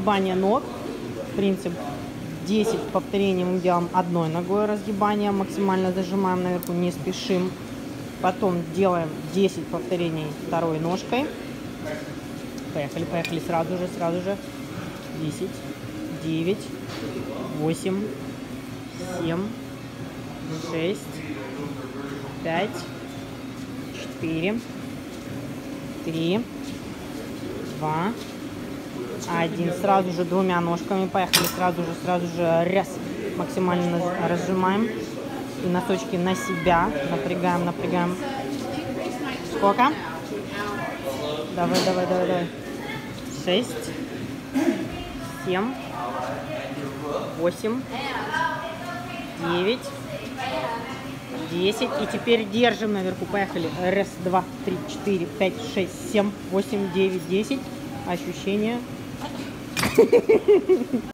разгибание ног. Принцип 10 повторений мы делаем одной ногой разгибания, максимально зажимаем наверху, не спешим. Потом делаем 10 повторений второй ножкой. Поехали, поехали сразу же, сразу же. 10, 9, 8, 7, 6, 5, 4, 3, 2, один. Сразу же двумя ножками. Поехали сразу же, сразу же раз. Максимально разжимаем. И носочки на себя. Напрягаем, напрягаем. Сколько? Давай, давай, давай, давай. Шесть. Семь. Восемь. Девять. Десять. И теперь держим наверху. Поехали. Раз, два, три, четыре, пять, шесть, семь, восемь, девять, десять. Ощущение フフフフ。